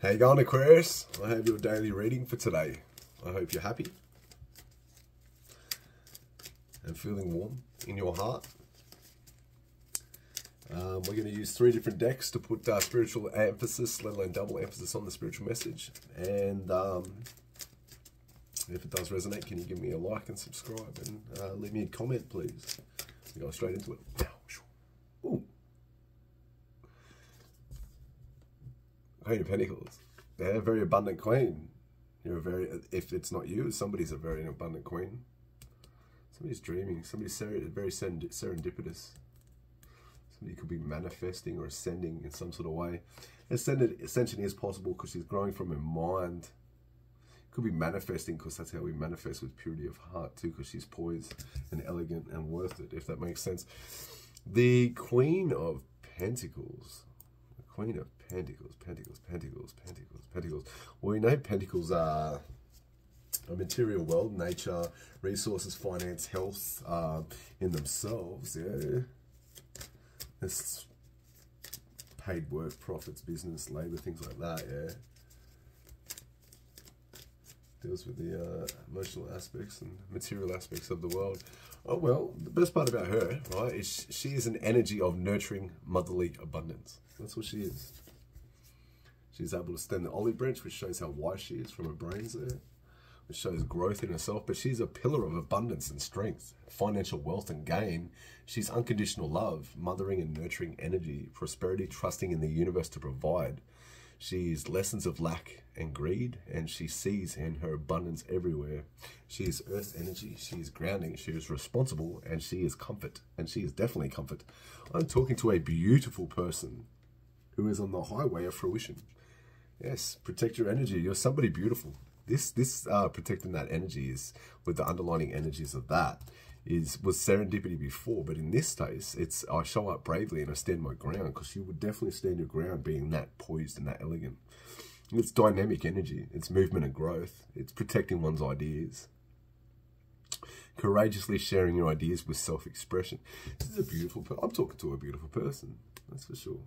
How you going, Aquarius? I have your daily reading for today. I hope you're happy and feeling warm in your heart. Um, we're going to use three different decks to put uh, spiritual emphasis, let alone double emphasis on the spiritual message. And um, if it does resonate, can you give me a like and subscribe and uh, leave me a comment, please? We go straight into it. Ooh. Queen of Pentacles. They're a very abundant queen. You're a very, if it's not you, somebody's a very abundant queen. Somebody's dreaming. Somebody's very serendipitous. Somebody could be manifesting or ascending in some sort of way. Ascended, ascension is possible because she's growing from her mind. Could be manifesting because that's how we manifest with purity of heart too, because she's poised and elegant and worth it, if that makes sense. The Queen of Pentacles. Queen of Pentacles, Pentacles, Pentacles, Pentacles, Pentacles. Well, we know Pentacles are a material world, nature, resources, finance, health uh, in themselves. Yeah, it's paid work, profits, business, labor, things like that. Yeah, deals with the uh, emotional aspects and material aspects of the world. Oh well, the best part about her, right, is she is an energy of nurturing motherly abundance. That's what she is. She's able to stand the olive branch, which shows how wise she is from her brains there, which shows growth in herself. But she's a pillar of abundance and strength, financial wealth and gain. She's unconditional love, mothering and nurturing energy, prosperity, trusting in the universe to provide. She's lessons of lack and greed, and she sees in her abundance everywhere. She is earth energy, she is grounding, she is responsible, and she is comfort. And she is definitely comfort. I'm talking to a beautiful person who is on the highway of fruition. Yes, protect your energy. You're somebody beautiful. This this uh, protecting that energy is with the underlining energies of that is was serendipity before, but in this case, it's I show up bravely and I stand my ground because you would definitely stand your ground being that poised and that elegant. It's dynamic energy. It's movement and growth. It's protecting one's ideas. Courageously sharing your ideas with self-expression. This is a beautiful. I'm talking to a beautiful person. That's for sure.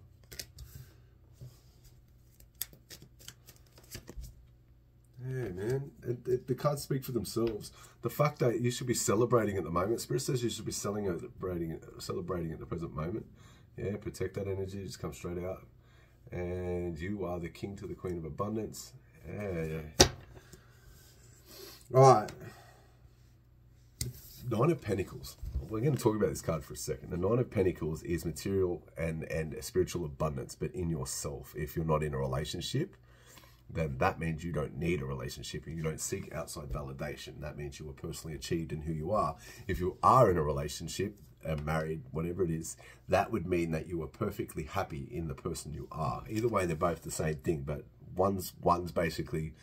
Yeah, man. It, it, the cards speak for themselves. The fact that you should be celebrating at the moment. Spirit says you should be celebrating, celebrating at the present moment. Yeah, protect that energy. Just come straight out. And you are the king to the queen of abundance. Yeah, yeah. All right. Nine of Pentacles. We're going to talk about this card for a second. The Nine of Pentacles is material and, and spiritual abundance, but in yourself. If you're not in a relationship, then that means you don't need a relationship and you don't seek outside validation. That means you are personally achieved in who you are. If you are in a relationship, uh, married, whatever it is, that would mean that you are perfectly happy in the person you are. Either way, they're both the same thing, but one's one's basically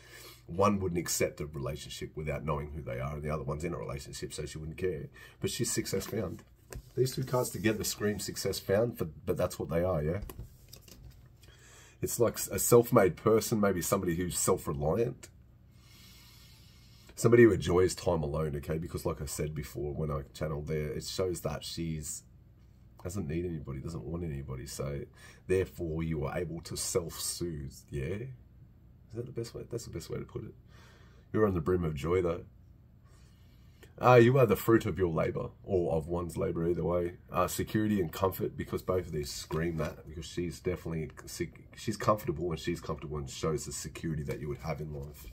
one wouldn't accept a relationship without knowing who they are, and the other one's in a relationship, so she wouldn't care. But she's success found. These two cards together scream success found, but, but that's what they are, yeah? It's like a self-made person, maybe somebody who's self-reliant. Somebody who enjoys time alone, okay? Because like I said before when I channeled there, it shows that she's doesn't need anybody, doesn't want anybody. So therefore you are able to self-soothe, yeah? Is that the best way? That's the best way to put it. You're on the brim of joy though. Uh, you are the fruit of your labor, or of one's labor, either way. Uh, security and comfort, because both of these scream that, because she's definitely, she's comfortable, and she's comfortable and shows the security that you would have in life.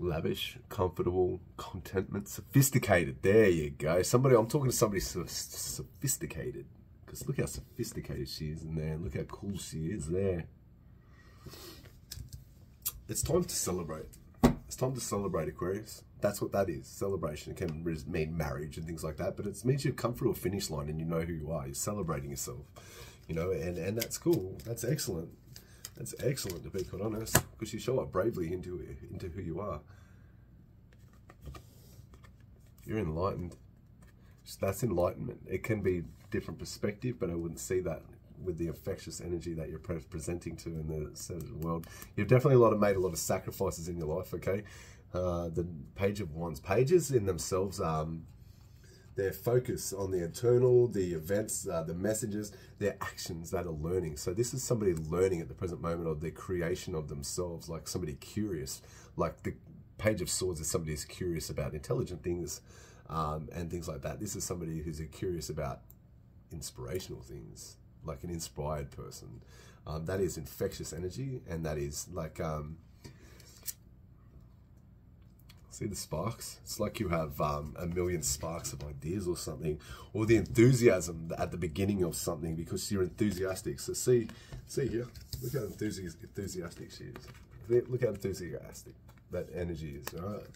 Lavish, comfortable, contentment, sophisticated. There you go. Somebody, I'm talking to somebody so sophisticated. Because look how sophisticated she is in there. Look how cool she is there. It's time to celebrate. It's time to celebrate Aquarius that's what that is. Celebration it can mean marriage and things like that, but it means you've come through a finish line and you know who you are. You're celebrating yourself, you know, and, and that's cool. That's excellent. That's excellent to be quite honest, because you show up bravely into into who you are. You're enlightened. That's enlightenment. It can be different perspective, but I wouldn't see that with the infectious energy that you're presenting to in the world. You've definitely a lot of made a lot of sacrifices in your life, okay? Uh, the page of wands pages in themselves um, their focus on the internal, the events, uh, the messages, their actions that are learning. So this is somebody learning at the present moment of the creation of themselves, like somebody curious. Like the Page of Swords is somebody who's curious about intelligent things um, and things like that. This is somebody who's curious about inspirational things, like an inspired person. Um, that is infectious energy, and that is like um, See the sparks? It's like you have um, a million sparks of ideas or something, or the enthusiasm at the beginning of something because you're enthusiastic. So see, see here, look how enthusiastic she is. Look how enthusiastic that energy is. All right.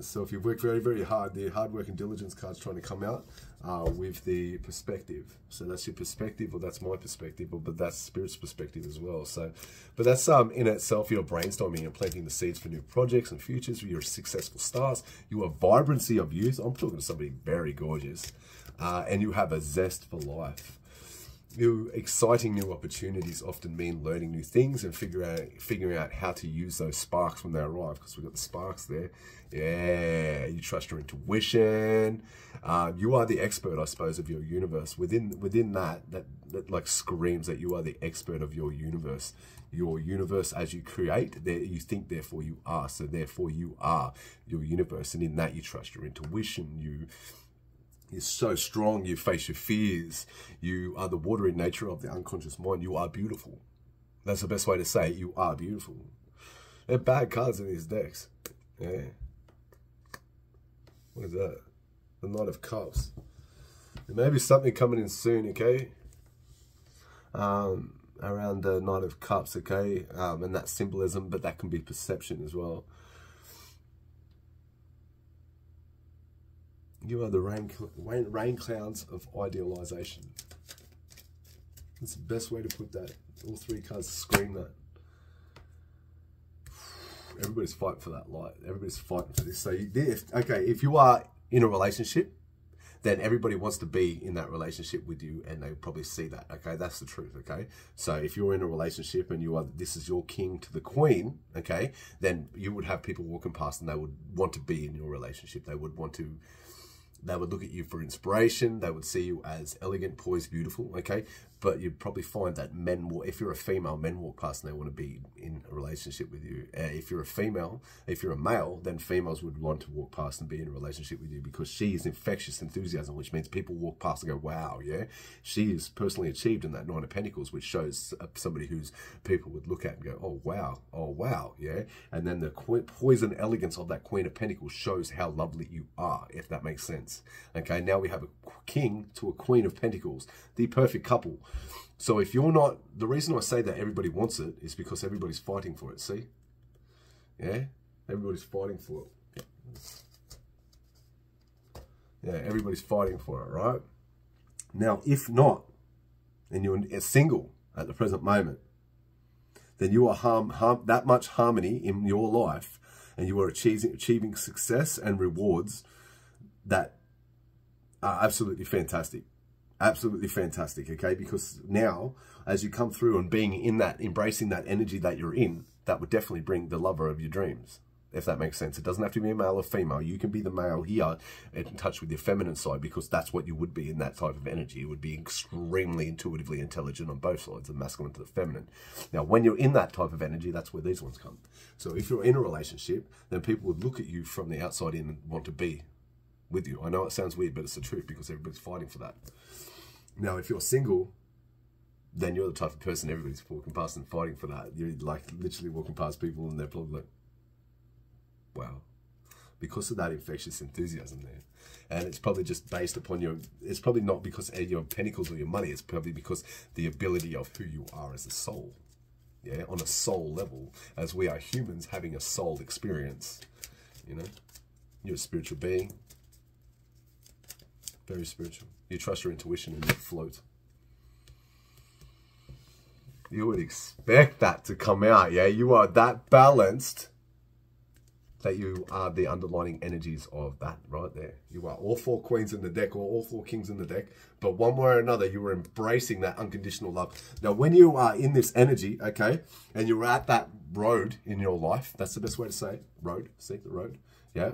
So if you've worked very, very hard, the hard work and diligence card's trying to come out uh, with the perspective. So that's your perspective, or that's my perspective, or, but that's spirit's perspective as well. So, but that's um, in itself, you're brainstorming and planting the seeds for new projects and futures. You're successful stars. You are vibrancy of youth. I'm talking to somebody very gorgeous, uh, and you have a zest for life new exciting new opportunities often mean learning new things and figure out figuring out how to use those sparks when they arrive because we've got the sparks there. Yeah you trust your intuition. Uh, you are the expert i suppose of your universe. Within within that, that that like screams that you are the expert of your universe. Your universe as you create there you think therefore you are. So therefore you are your universe. And in that you trust your intuition. You is so strong, you face your fears, you are the watery nature of the unconscious mind, you are beautiful. That's the best way to say it. you are beautiful. They're bad cards in these decks. Yeah. What is that? The Knight of Cups. There may be something coming in soon, okay? Um, around the Knight of Cups, okay? Um, and that symbolism, but that can be perception as well. You are the rain, rain, clouds of idealization. That's the best way to put that. All three cards scream that. Everybody's fighting for that light. Everybody's fighting for this. So, if, okay, if you are in a relationship, then everybody wants to be in that relationship with you and they probably see that okay that's the truth okay so if you're in a relationship and you are this is your king to the queen okay then you would have people walking past and they would want to be in your relationship they would want to they would look at you for inspiration. They would see you as elegant, poised, beautiful. Okay, but you'd probably find that men will, if you're a female, men walk past and they want to be in a relationship with you. Uh, if you're a female, if you're a male, then females would want to walk past and be in a relationship with you because she is infectious enthusiasm, which means people walk past and go, wow, yeah, she is personally achieved in that Nine of Pentacles, which shows somebody who's people would look at and go, oh, wow, oh, wow, yeah. And then the poison elegance of that Queen of Pentacles shows how lovely you are, if that makes sense. Okay, now we have a king to a Queen of Pentacles, the perfect couple. So if you're not, the reason I say that everybody wants it is because everybody's fighting for it, see? Yeah? Everybody's fighting for it. Yeah, everybody's fighting for it, right? Now, if not, and you're single at the present moment, then you are harm, harm, that much harmony in your life and you are achieving, achieving success and rewards that are absolutely fantastic absolutely fantastic, okay? Because now, as you come through and being in that, embracing that energy that you're in, that would definitely bring the lover of your dreams, if that makes sense. It doesn't have to be a male or female. You can be the male here in touch with your feminine side because that's what you would be in that type of energy. It would be extremely intuitively intelligent on both sides, the masculine to the feminine. Now, when you're in that type of energy, that's where these ones come. So if you're in a relationship, then people would look at you from the outside in and want to be with you. I know it sounds weird, but it's the truth because everybody's fighting for that. Now, if you're single, then you're the type of person everybody's walking past and fighting for that. You're like literally walking past people and they're probably like, wow. Because of that infectious enthusiasm there. And it's probably just based upon your, it's probably not because of your pentacles or your money. It's probably because the ability of who you are as a soul. Yeah, on a soul level, as we are humans having a soul experience. You know, you're a spiritual being, very spiritual. You trust your intuition and you float. You would expect that to come out, yeah? You are that balanced that you are the underlining energies of that right there. You are all four queens in the deck or all four kings in the deck, but one way or another, you are embracing that unconditional love. Now, when you are in this energy, okay, and you're at that road in your life, that's the best way to say it, road, see the road, yeah?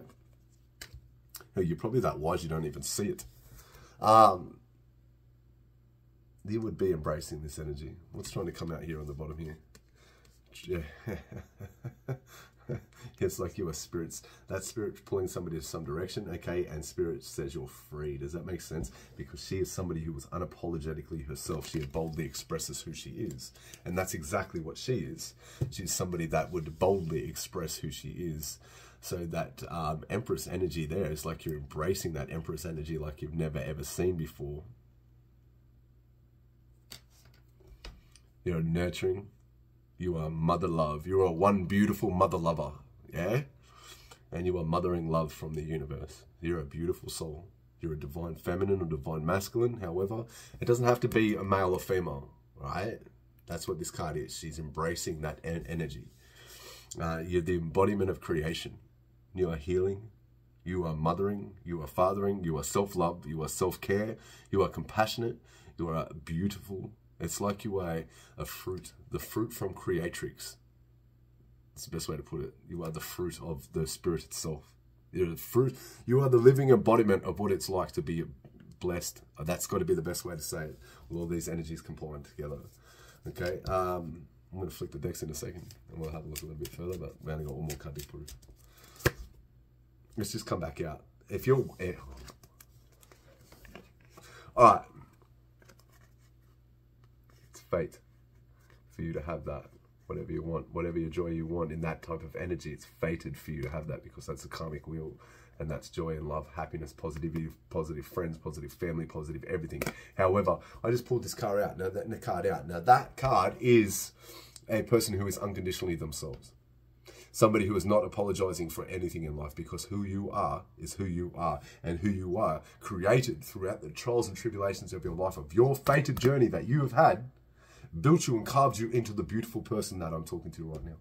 You're probably that wise you don't even see it. Um, you would be embracing this energy. What's trying to come out here on the bottom here? Yeah. it's like you are spirits. That spirit pulling somebody to some direction, okay, and spirit says you're free. Does that make sense? Because she is somebody who was unapologetically herself. She boldly expresses who she is. And that's exactly what she is. She's somebody that would boldly express who she is. So that um, Empress energy there is like you're embracing that Empress energy like you've never ever seen before. You're nurturing. You are mother love. You are one beautiful mother lover. Yeah? And you are mothering love from the universe. You're a beautiful soul. You're a divine feminine or divine masculine. However, it doesn't have to be a male or female, right? That's what this card is. She's embracing that energy. Uh, you're the embodiment of creation. You are healing. You are mothering. You are fathering. You are self-love. You are self-care. You are compassionate. You are beautiful. It's like you are a fruit, the fruit from creatrix. It's the best way to put it. You are the fruit of the spirit itself. You're the fruit. You are the living embodiment of what it's like to be blessed. That's got to be the best way to say it. With all these energies combined together. Okay. Um, I'm going to flick the decks in a second, and we'll have a look a little bit further. But we only got one more card to prove. Let's just come back out. If you're, eh. all right. It's fate for you to have that whatever you want, whatever your joy you want in that type of energy. It's fated for you to have that because that's the karmic wheel and that's joy and love, happiness, positivity, positive friends, positive family, positive everything. However, I just pulled this card out. Now that card out. Now that card is a person who is unconditionally themselves. Somebody who is not apologizing for anything in life because who you are is who you are. And who you are created throughout the trials and tribulations of your life, of your fated journey that you have had, built you and carved you into the beautiful person that I'm talking to right now.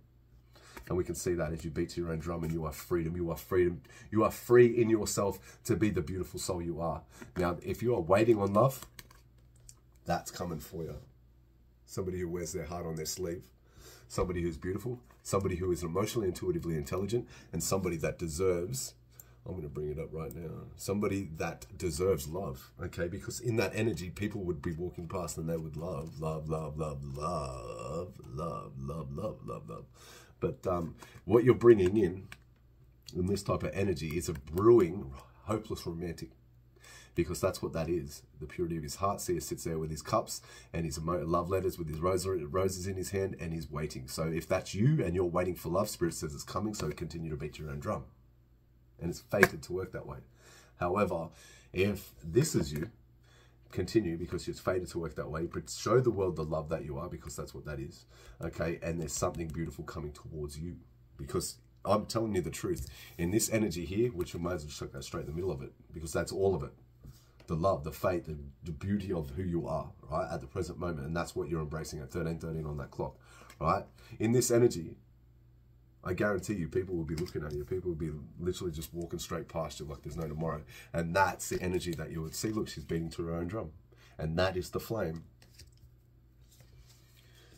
And we can see that as you beat to your own drum and you are freedom. You are freedom. You are free in yourself to be the beautiful soul you are. Now, if you are waiting on love, that's coming for you. Somebody who wears their heart on their sleeve. Somebody who's beautiful. Somebody who is emotionally, intuitively intelligent. And somebody that deserves I'm going to bring it up right now. Somebody that deserves love, okay? Because in that energy, people would be walking past and they would love, love, love, love, love, love, love, love, love, love. But um, what you're bringing in, in this type of energy, is a brewing, hopeless romantic. Because that's what that is. The purity of his heart. See, he sits there with his cups and his love letters with his roses in his hand and he's waiting. So if that's you and you're waiting for love, Spirit says it's coming, so continue to beat your own drum and it's fated to work that way. However, if this is you, continue because it's fated to work that way, but show the world the love that you are because that's what that is. Okay, and there's something beautiful coming towards you because I'm telling you the truth. In this energy here, which you might as well chuck that straight in the middle of it because that's all of it. The love, the faith, the, the beauty of who you are, right, at the present moment. And that's what you're embracing at 1313 on that clock, right? In this energy, I guarantee you, people will be looking at you. People will be literally just walking straight past you like there's no tomorrow. And that's the energy that you would see. Look, she's beating to her own drum. And that is the flame.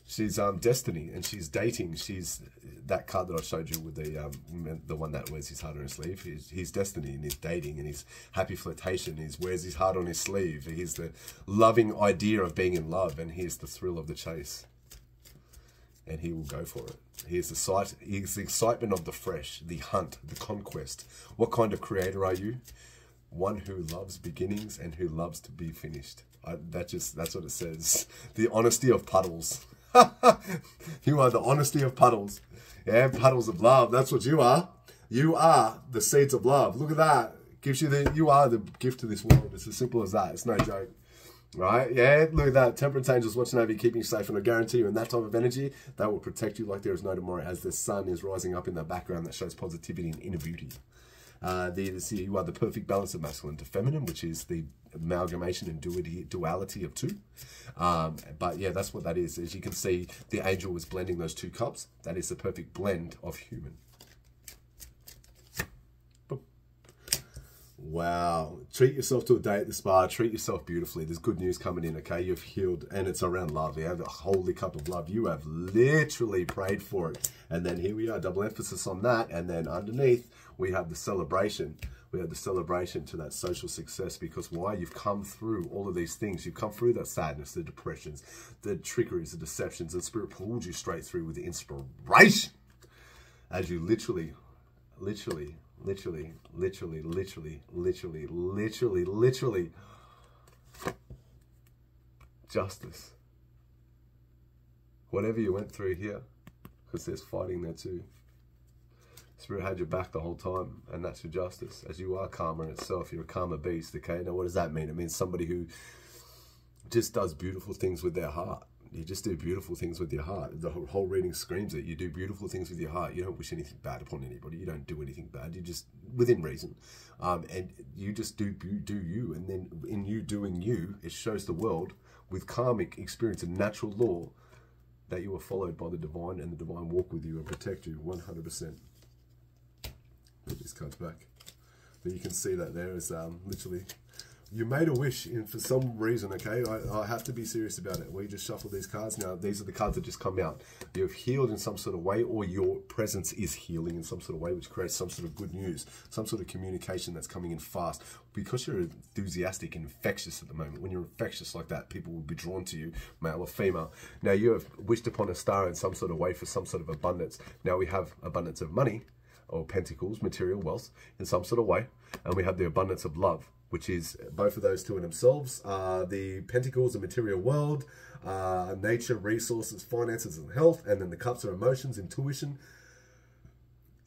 She's um, Destiny, and she's dating. She's that card that I showed you with the um, the one that wears his heart on his sleeve. He's, he's Destiny, and he's dating, and he's happy flirtation. He wears his heart on his sleeve. He's the loving idea of being in love, and here's the thrill of the chase and he will go for it. He is the sight, he is the excitement of the fresh, the hunt, the conquest. What kind of creator are you? One who loves beginnings and who loves to be finished. I, that just that's what it says. The honesty of puddles. you are the honesty of puddles. Yeah, puddles of love. That's what you are. You are the seeds of love. Look at that. Gives you the you are the gift to this world. It's as simple as that. It's no joke. Right? Yeah, look at that. Temperance angels watching over you, keeping you safe. And I guarantee you, in that type of energy, they will protect you like there is no tomorrow as the sun is rising up in the background that shows positivity and inner beauty. Uh, the, you are the perfect balance of masculine to feminine, which is the amalgamation and duality, duality of two. Um, but yeah, that's what that is. As you can see, the angel was blending those two cups. That is the perfect blend of human. Wow. Treat yourself to a day at the spa. Treat yourself beautifully. There's good news coming in, okay? You've healed, and it's around love. You have a holy cup of love. You have literally prayed for it. And then here we are, double emphasis on that. And then underneath, we have the celebration. We have the celebration to that social success because why? You've come through all of these things. You've come through that sadness, the depressions, the trickeries, the deceptions, and Spirit pulled you straight through with the inspiration as you literally, literally literally, literally, literally, literally, literally, literally justice. Whatever you went through here, because there's fighting there too. Spirit had your back the whole time, and that's your justice. As you are karma in itself, you're a karma beast. Okay, now what does that mean? It means somebody who just does beautiful things with their heart. You just do beautiful things with your heart. The whole reading screams it. You do beautiful things with your heart. You don't wish anything bad upon anybody. You don't do anything bad. You just within reason, um, and you just do do you. And then in you doing you, it shows the world with karmic experience and natural law that you are followed by the divine, and the divine walk with you and protect you 100%. This comes back. But you can see that there is um, literally, you made a wish in, for some reason, okay? I, I have to be serious about it. We just shuffle these cards. Now, these are the cards that just come out. You've healed in some sort of way or your presence is healing in some sort of way, which creates some sort of good news, some sort of communication that's coming in fast. Because you're enthusiastic and infectious at the moment, when you're infectious like that, people will be drawn to you, male or female. Now, you have wished upon a star in some sort of way for some sort of abundance. Now, we have abundance of money, or pentacles material wealth in some sort of way and we have the abundance of love which is both of those two in themselves. Uh, the Pentacles, the material world, uh, nature, resources, finances, and health. And then the Cups are emotions, intuition,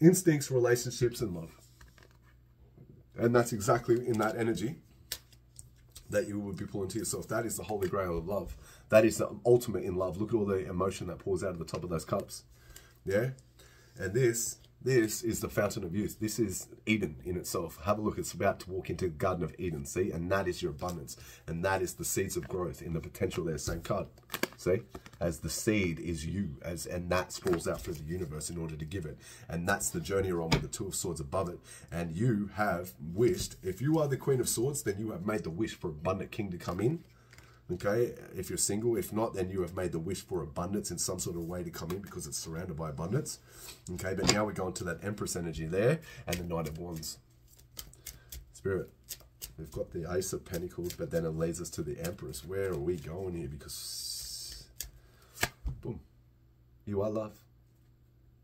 instincts, relationships, and love. And that's exactly in that energy that you would be pulling to yourself. That is the holy grail of love. That is the ultimate in love. Look at all the emotion that pours out of the top of those cups. Yeah? And this this is the fountain of youth. This is Eden in itself. Have a look. It's about to walk into the Garden of Eden. See? And that is your abundance. And that is the seeds of growth in the potential there. Same card. See? As the seed is you. as And that sprawls out through the universe in order to give it. And that's the journey you're on with the Two of Swords above it. And you have wished. If you are the Queen of Swords, then you have made the wish for abundant king to come in okay? If you're single if not then you have made the wish for abundance in some sort of way to come in because it's surrounded by abundance okay? But now we're going to that empress energy there and the knight of wands. Spirit we've got the ace of pentacles but then it leads us to the empress. Where are we going here? Because boom. You are love.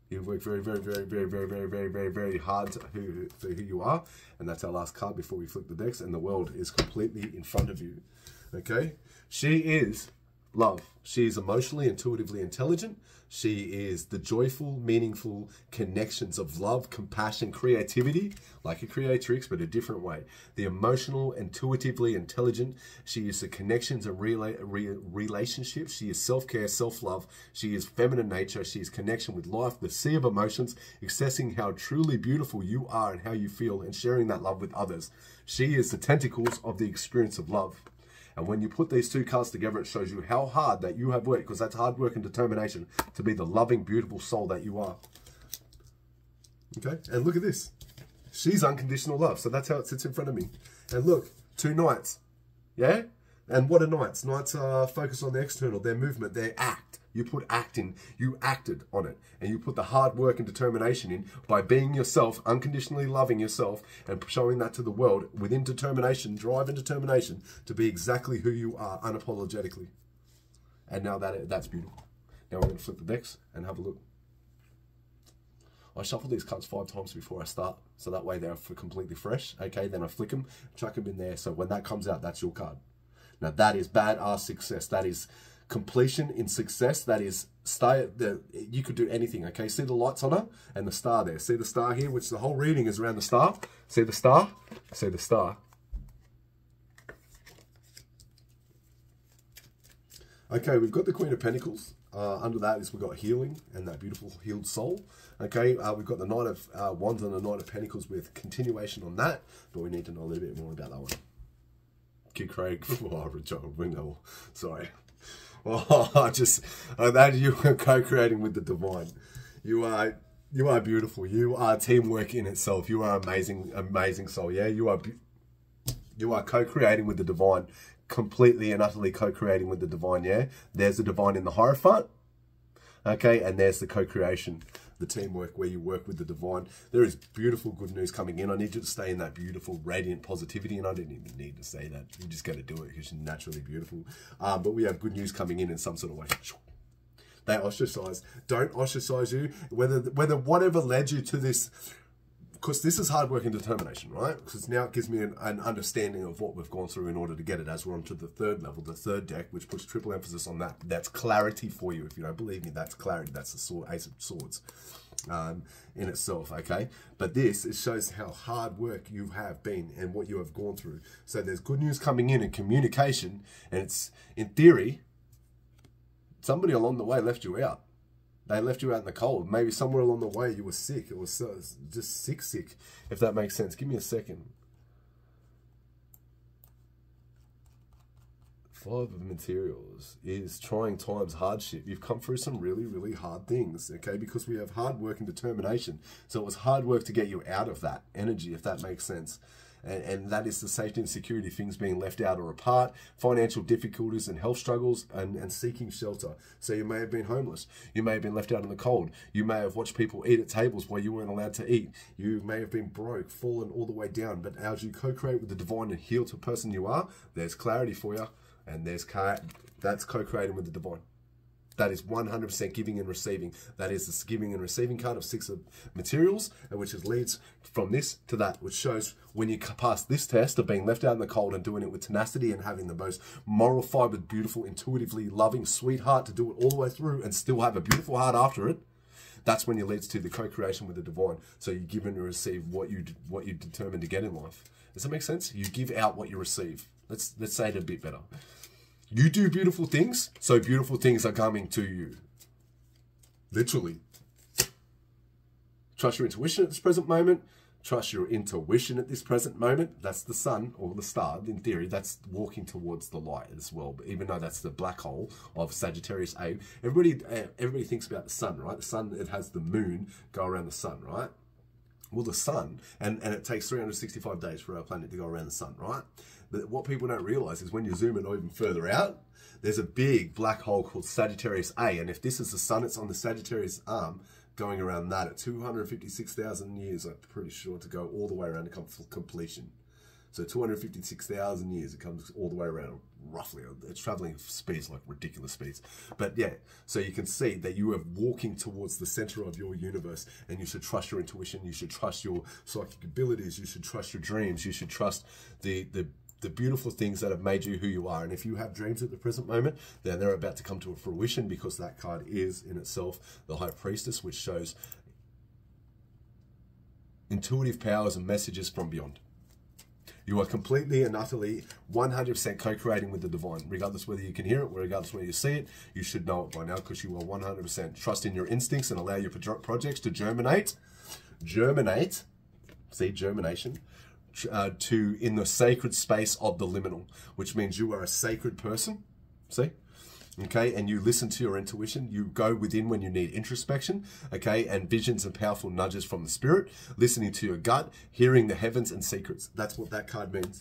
You work very, very, very, very, very, very, very, very, very hard for who you are. And that's our last card before we flip the decks. And the world is completely in front of you. Okay? She is love. She is emotionally, intuitively intelligent. She is the joyful, meaningful connections of love, compassion, creativity, like a creatrix, but a different way. The emotional, intuitively intelligent. She is the connections and rela re relationships. She is self care, self love. She is feminine nature. She is connection with life, the sea of emotions, accessing how truly beautiful you are and how you feel, and sharing that love with others. She is the tentacles of the experience of love. And when you put these two cards together, it shows you how hard that you have worked, because that's hard work and determination to be the loving, beautiful soul that you are. Okay, and look at this. She's unconditional love, so that's how it sits in front of me. And look, two knights, yeah? And what are knights? Knights are focused on the external, their movement, their act. You put act in, you acted on it, and you put the hard work and determination in by being yourself, unconditionally loving yourself, and showing that to the world within determination, drive and determination to be exactly who you are unapologetically. And now that that's beautiful. Now we're going to flip the decks and have a look. I shuffle these cards five times before I start, so that way they're completely fresh. Okay, then I flick them, chuck them in there, so when that comes out, that's your card. Now that is badass success. That is completion in success. That is stay. The you could do anything. Okay, see the lights on her and the star there. See the star here, which the whole reading is around the star. See the star. See the star. Okay, we've got the Queen of Pentacles. Uh, under that is we've got healing and that beautiful healed soul. Okay, uh, we've got the Knight of uh, Wands and the Knight of Pentacles with continuation on that, but we need to know a little bit more about that one. Kid Craig, oh, John Wingnell, sorry. Oh, I just uh, that you are co-creating with the divine. You are you are beautiful. You are teamwork in itself. You are amazing, amazing soul. Yeah, you are You are co-creating with the divine, completely and utterly co-creating with the divine. Yeah, there's the divine in the Hierophant. Okay, and there's the co-creation, the teamwork where you work with the divine. There is beautiful good news coming in. I need you to stay in that beautiful, radiant positivity, and I didn't even need to say that. You're just got to do it because you're naturally beautiful. Um, but we have good news coming in in some sort of way. They ostracize. Don't ostracize you. Whether whether whatever led you to this because this is hard work and determination, right? Because now it gives me an, an, understanding of what we've gone through in order to get it as we're on to the third level, the third deck, which puts triple emphasis on that. That's clarity for you. If you don't believe me, that's clarity. That's the sword, Ace of Swords um, in itself, okay? But this, it shows how hard work you have been and what you have gone through. So there's good news coming in in communication, and it's, in theory, somebody along the way left you out they left you out in the cold. Maybe somewhere along the way you were sick. It was just sick, sick, if that makes sense. Give me a second. Five of materials is trying times hardship. You've come through some really, really hard things, okay? Because we have hard work and determination. So it was hard work to get you out of that energy, if that makes sense and, and that is the safety and security things being left out or apart, financial difficulties and health struggles, and, and seeking shelter. So you may have been homeless. You may have been left out in the cold. You may have watched people eat at tables where you weren't allowed to eat. You may have been broke, fallen all the way down. But as you co-create with the divine and heal to person you are, there's clarity for you, and there's that's co-creating with the divine. That is 100% giving and receiving. That is the giving and receiving card of six of materials, which is leads from this to that, which shows when you pass this test of being left out in the cold and doing it with tenacity and having the most moral fibered, beautiful, intuitively loving sweetheart to do it all the way through and still have a beautiful heart after it. That's when it leads to the co-creation with the divine. So you give and receive what you what you determine to get in life. Does that make sense? You give out what you receive. Let's let's say it a bit better. You do beautiful things, so beautiful things are coming to you. Literally. Trust your intuition at this present moment. Trust your intuition at this present moment. That's the sun or the star. In theory, that's walking towards the light as well. But even though that's the black hole of Sagittarius A, everybody uh, everybody thinks about the sun, right? The sun it has the moon go around the sun, right? Well, the sun, and, and it takes 365 days for our planet to go around the sun, right? But what people don't realize is when you zoom in even further out, there's a big black hole called Sagittarius A. And if this is the sun, it's on the Sagittarius arm going around that at 256,000 years, I'm pretty sure, to go all the way around to come full completion. So 256,000 years, it comes all the way around, roughly. It's traveling speeds like ridiculous speeds. But yeah, so you can see that you are walking towards the center of your universe and you should trust your intuition, you should trust your psychic abilities, you should trust your dreams, you should trust the, the the beautiful things that have made you who you are. And if you have dreams at the present moment, then they're about to come to a fruition because that card is in itself the High Priestess, which shows intuitive powers and messages from beyond. You are completely and utterly 100% co-creating with the divine. Regardless whether you can hear it, regardless whether you see it, you should know it by now because you are 100% trust in your instincts and allow your projects to germinate. Germinate. See, germination uh, to in the sacred space of the liminal, which means you are a sacred person. See? Okay, and you listen to your intuition. You go within when you need introspection, okay, and visions and powerful nudges from the spirit, listening to your gut, hearing the heavens and secrets. That's what that card means.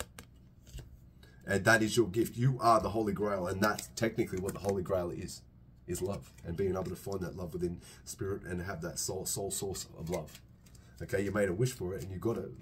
And that is your gift. You are the Holy Grail, and that's technically what the Holy Grail is, is love. And being able to find that love within spirit and have that soul, soul source of love. Okay, you made a wish for it and you got it.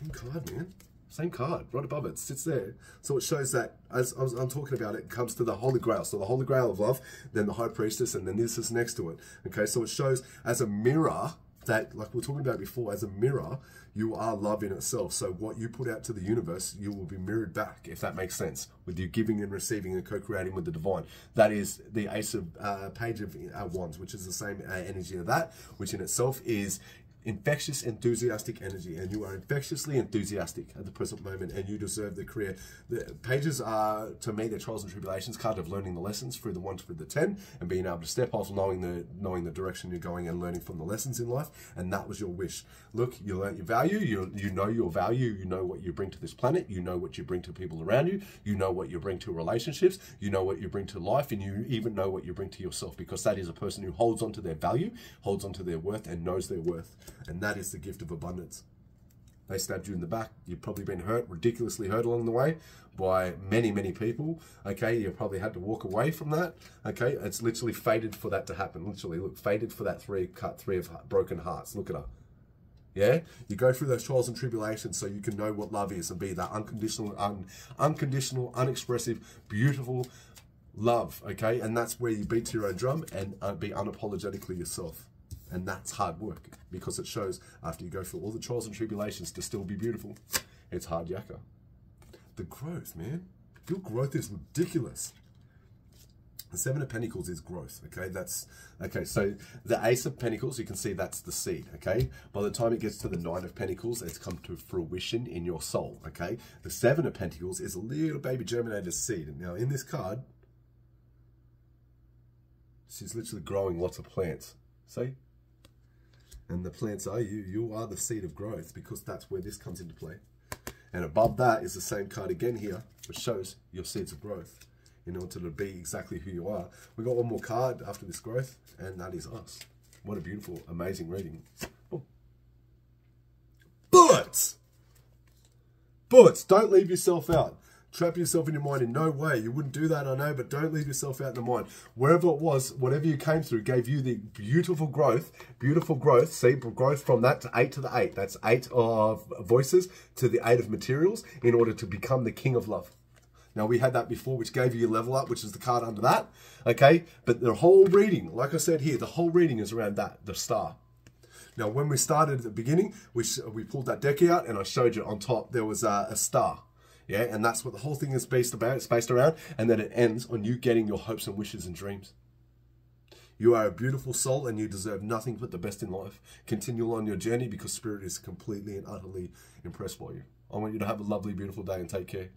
Same card, man. Same card, right above it, sits there. So it shows that, as I am talking about, it comes to the Holy Grail. So the Holy Grail of love, then the High Priestess, and then this is next to it. Okay, so it shows as a mirror that, like we are talking about before, as a mirror, you are love in itself. So what you put out to the universe, you will be mirrored back, if that makes sense, with you giving and receiving and co-creating with the divine. That is the Ace of uh, Page of uh, Wands, which is the same uh, energy of that, which in itself is infectious, enthusiastic energy, and you are infectiously enthusiastic at the present moment, and you deserve the career. The pages are, to me, the trials and tribulations card of learning the lessons through the one through the ten, and being able to step off, knowing the knowing the direction you're going, and learning from the lessons in life. And that was your wish. Look, you learn your value. You you know your value. You know what you bring to this planet. You know what you bring to people around you. You know what you bring to relationships. You know what you bring to life, and you even know what you bring to yourself, because that is a person who holds on to their value, holds on to their worth, and knows their worth. And that is the gift of abundance. They stabbed you in the back. You've probably been hurt, ridiculously hurt along the way by many, many people. Okay, you probably had to walk away from that. Okay, it's literally fated for that to happen. Literally, look, fated for that three cut three of broken hearts. Look at her. Yeah, you go through those trials and tribulations so you can know what love is and be that unconditional, un, unconditional, unexpressive, beautiful love. Okay, and that's where you beat to your own drum and uh, be unapologetically yourself. And that's hard work because it shows after you go through all the trials and tribulations to still be beautiful. It's hard yakka. The growth, man. Your growth is ridiculous. The Seven of Pentacles is growth, okay? That's, okay, so the Ace of Pentacles, you can see that's the seed, okay? By the time it gets to the Nine of Pentacles, it's come to fruition in your soul, okay? The Seven of Pentacles is a little baby germinated seed. Now in this card, she's literally growing lots of plants. See? And the plants are you. You are the seed of growth because that's where this comes into play. And above that is the same card again here, which shows your seeds of growth in order to be exactly who you are. We got one more card after this growth, and that is us. What a beautiful, amazing reading. But, but don't leave yourself out trap yourself in your mind in no way. You wouldn't do that, I know, but don't leave yourself out in the mind. Wherever it was, whatever you came through gave you the beautiful growth, beautiful growth. See, growth from that to eight to the eight. That's eight of voices to the eight of materials in order to become the king of love. Now, we had that before, which gave you your level up, which is the card under that. Okay, but the whole reading, like I said here, the whole reading is around that, the star. Now, when we started at the beginning, we, we pulled that deck out and I showed you on top there was a, a star. Yeah, and that's what the whole thing is based about. It's based around, and then it ends on you getting your hopes and wishes and dreams. You are a beautiful soul and you deserve nothing but the best in life. Continue on your journey because Spirit is completely and utterly impressed by you. I want you to have a lovely, beautiful day and take care.